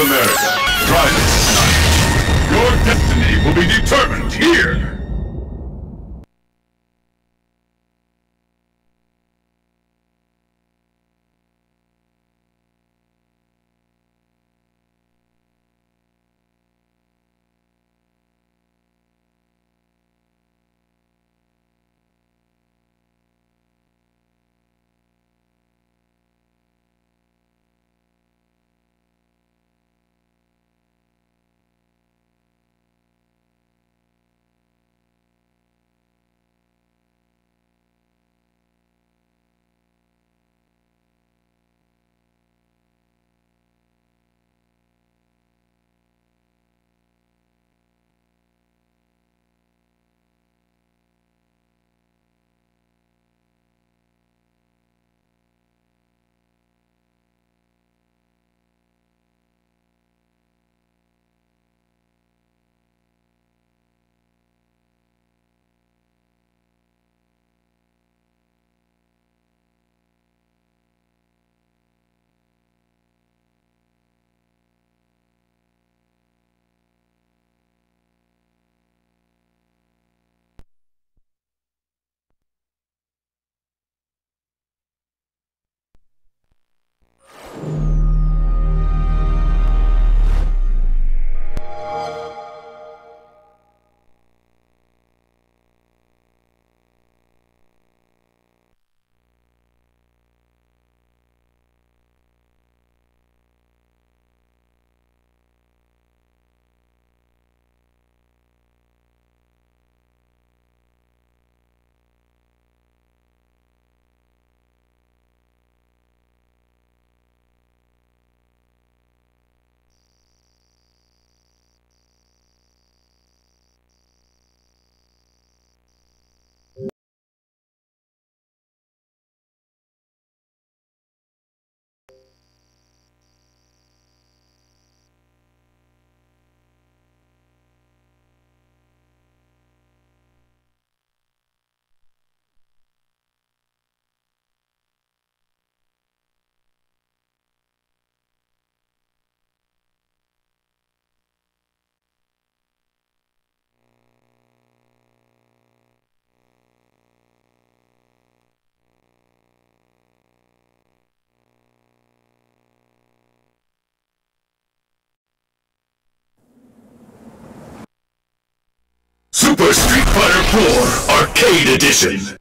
Dryland's tonight. Your destiny will be determined here. Super Street Fighter 4 Arcade Edition.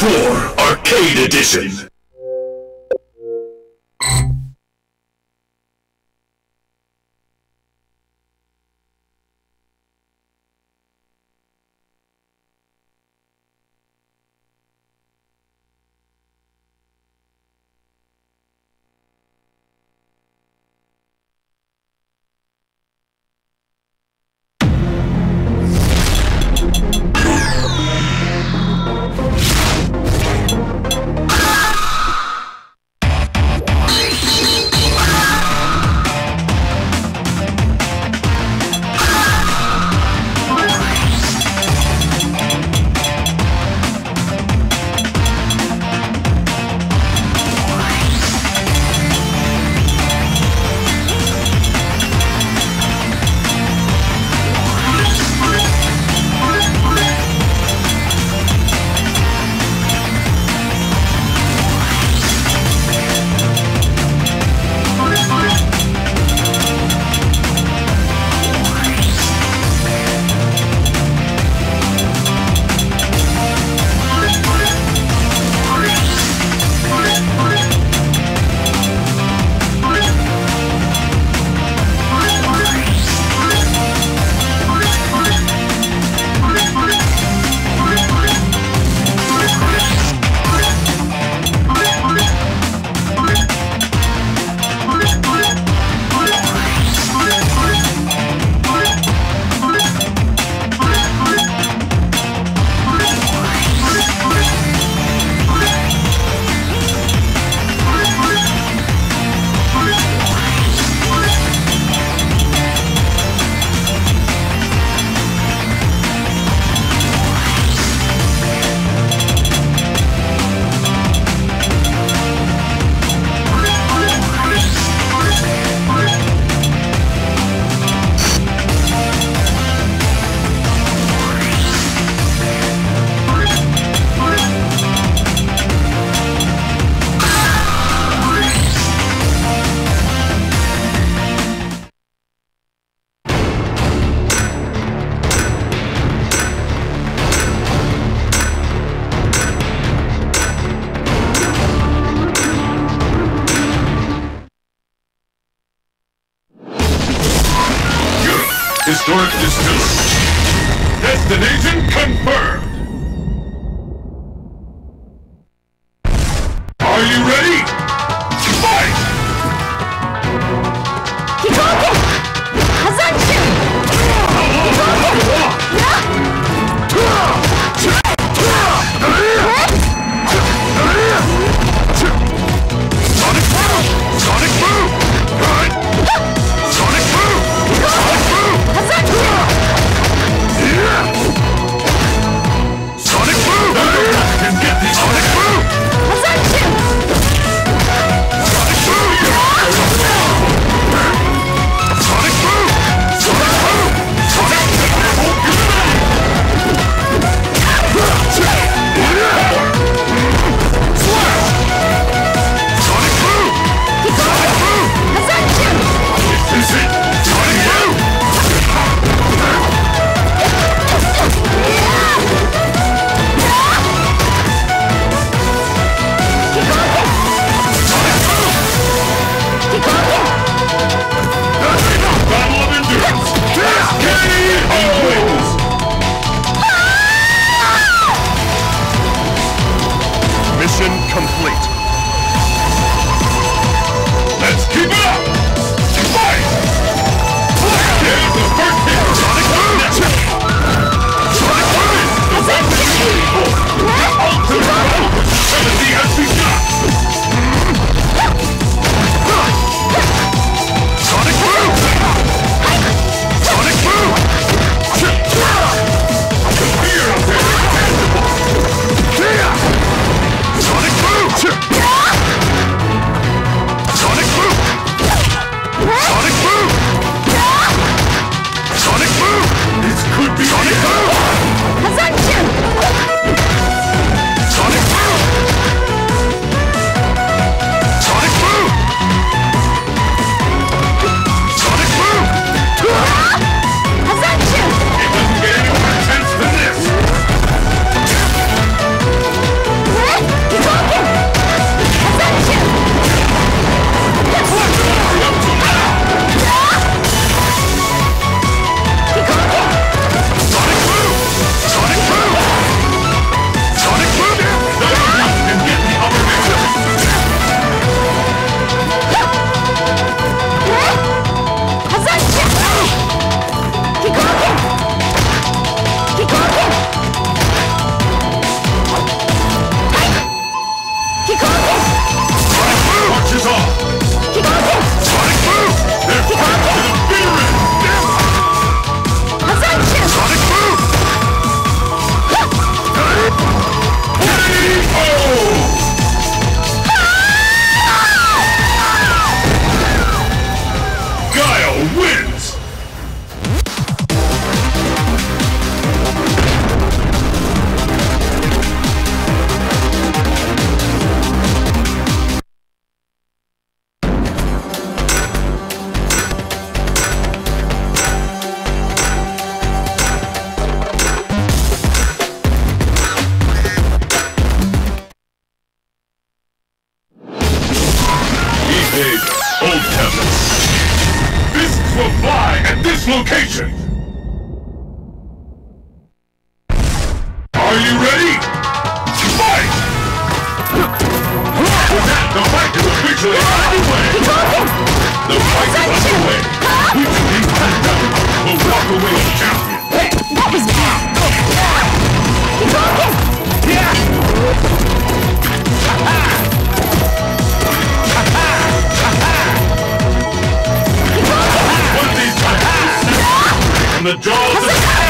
4 Arcade Edition. historic distillery. Destination confirmed! complete. Let's keep it up! Fight! The first hit Sonic Sonic the Rampage! Old Temple! Fists will fly at this location! Are you ready? Fight! With that, the fight is officially underway! The fight is underway! We will be packed! We'll walk away champion! That was bad! Yeah! the jaws